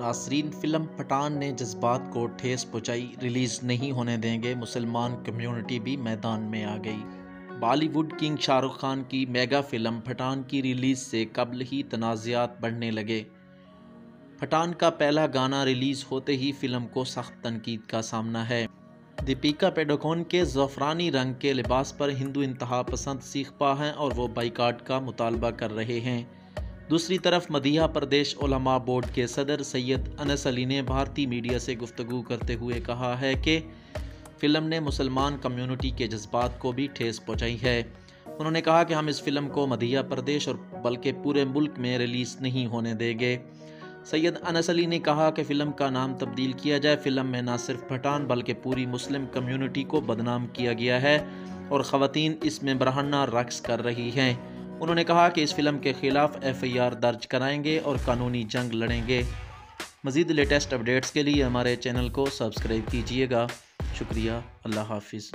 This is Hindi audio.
नासरीन फ़िल्म पठान ने जज्बात को ठेस पहुंचाई। रिलीज़ नहीं होने देंगे। मुसलमान कम्युनिटी भी मैदान में आ गई। बॉलीवुड किंग शाहरुख खान की मेगा फ़िल्म पठान की रिलीज़ से कबल ही तनाज़ात बढ़ने लगे। पठान का पहला गाना रिलीज़ होते ही फ़िल्म को सख्त तनकीद का सामना है। दीपिका पेडोकोन के ज़फ़रानी रंग के लिबास पर हिंदू इंतहा पसंद सीख पा हैं और वो बाइकाट का मुतालबा कर रहे हैं। दूसरी तरफ़ मध्य प्रदेश ओलमा बोर्ड के सदर सैयद अनस अली ने भारतीय मीडिया से गुफ्तु करते हुए कहा है कि फ़िल्म ने मुसलमान कम्युनिटी के जज्बात को भी ठेस पहुँचाई है। उन्होंने कहा कि हम इस फ़िल्म को मध्य प्रदेश और बल्कि पूरे मुल्क में रिलीज़ नहीं होने देंगे। सैयद अनस अली ने कहा कि फ़िल्म का नाम तब्दील किया जाए। फ़िल्म में न सिर्फ़ पठान बल्कि पूरी मुस्लिम कम्युनिटी को बदनाम किया गया है और ख़वान इसमें बरहना रक्स कर रही हैं। उन्होंने कहा कि इस फ़िल्म के खिलाफ एफ़ आई आर दर्ज कराएँगे और कानूनी जंग लड़ेंगे। मज़ीद लेटेस्ट अपडेट्स के लिए हमारे चैनल को सब्सक्राइब कीजिएगा। शुक्रिया। अल्लाह हाफिज़।